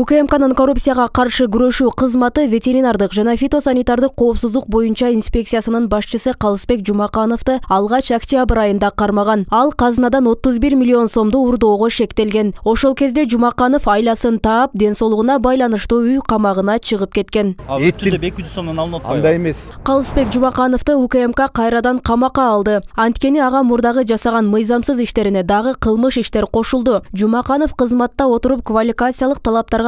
укмкнын коррупцияга каршы күрөшүү кызматы ветеринардык жана фитосанитардык коопсуздук боюнча инспекциясынын башчысы калысбек жумакановду алгач октябрь айында кармаган ал казынадан отуз бир миллион сомду урдоого шектелген. Ошол кезде жумаканов айласын таап ден соолугуна байланыштуу үй камагына чыгып кеткен. Эки жүз сомдон алынып атпайбы андай эмес калысбек жумакановду укмк кайрадан камакка алды. Анткени ага мурдагы жасаган мыйзамсыз иштерине дагы кылмыш иштер кошулду жумаканов кызматта отуруп квалификациялык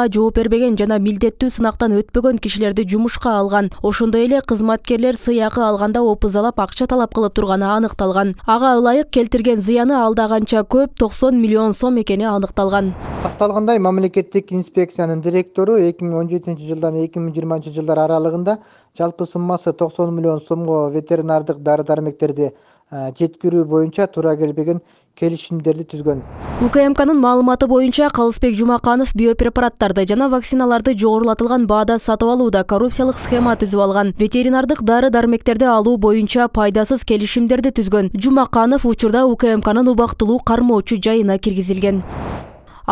жооп бербеген жана милдеттүү сынактан өтпөгөн кишилерди жумушка алган. Ошондой эле кызматкерлер сыйакы алганда опузалап акча талап кылып турганы аныкталган. Ага ылайык келтирген зыяны алда канча көп токсон миллион сом экени аныкталган. Такталгандай мамлекеттик инспекциянын директору эки миң он жетинчи жылдан эки миң жыйырманчы жылдар аралыгында жалпы суммасы токсон миллион сомго ветеринардык дары дармектерди жеткирүү боюнча туура келбеген келишимдерди түзгөн. Укмкнын маалыматы боюнча калысбек жумаканов биопрепараттарды жана вакциналарды жогорулатылган баада сатып алууда коррупциялык схема түзүп алган. Ветеринардык дары дармектерди алуу боюнча пайдасыз келишимдерди түзгөн. Жумаканов учурда укмкнын убактылуу кармоочу жайына киргизилген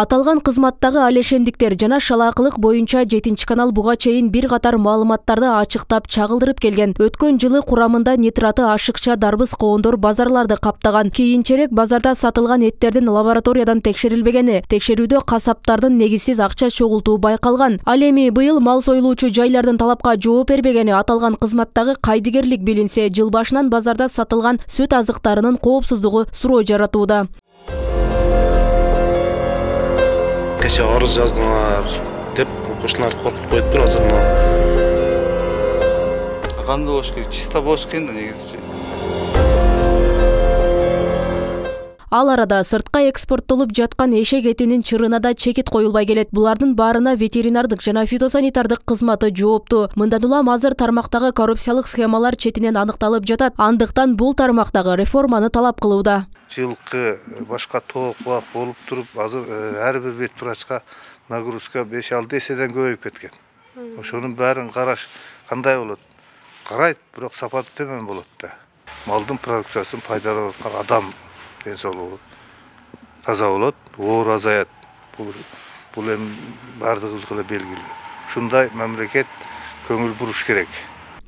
аталган кызматтагы алешемдиктер жана шалаакылык боюнча жетинчи канал буга чейин бир катар маалыматтарды ачыктап чагылдырып келген. Өткөн жылы курамында нитраты ашыкча дарбыз коондор базарларды каптаган кийинчерээк базарда сатылган эттердин лабораториядан текшерилбегени текшерүүдө касаптардын негизсиз акча чогултуу байкалган ал эми быйыл мал союлуучу жайлардын талапка жооп бербегени аталган кызматтагы кайдыгерлик билинсе жыл башынан базарда сатылган сүт азыктарынын коопсуздугу суроо жаратууда кечээ арыз жаздыңар деп окуучуларды коркутуп коюптур азыр мына кандай болуш керек? Чисто болуш экен да негизичи ал арада сыртка экспорттолуп жаткан эшек этинин чырына да чекит коюлбай келет. Булардын баарына ветеринардык жана фитосанитардык кызматы жооптуу мындан улам азыр тармактагы коррупциялык схемалар четинен аныкталып жатат. Андыктан бул тармак дагы реформаны талап кылууда. Жылкы башка тоок бак болуп туруп азыр ар бир бет врачка нагрузка беш алты эседен көбөйүп кеткен. Ошонун баарын караш кандай болот? Карайт бирок сапаты төмөн болот да. Малдын продукциясын пайдаланып аткан адам ден соолугу таза болот оор азаят бул бул эми баардыгыбызга эле белгилүү ушундай мамлекет көңүл буруш керек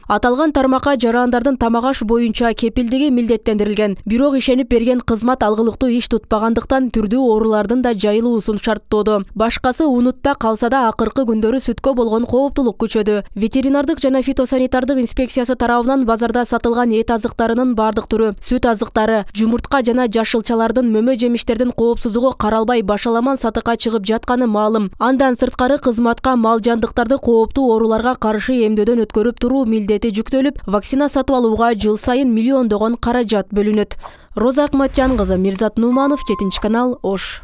аталган тармакка жарандардын тамак боюнча кепилдиги милдеттендирилген бирок ишенип берген кызмат алгылыктуу иш тутпагандыктан түрдүү оорулардын да жайылуусун шарттоодо башкасы унутта калса да акыркы күндөрү сүткө болгон кооптулук күчөдү ветеринардык жана фитосанитардык инспекциясы тарабынан базарда сатылган эт азыктарынын баардык түрү сүт азыктары жумуртка жана жашылчалардын мөмө жемиштердин коопсуздугу каралбай башаламан сатыкка чыгып жатканы маалым андан сырткары кызматка мал жандыктарды кооптуу ооруларга каршы эмдөөдөн өткөрүп туруу милдети жүктөлүп вакцина сатып алууга жыл сайын миллиондогон каражат бөлүнөт роза акматжан кызы мирзат нуманов жетинчи канал ош.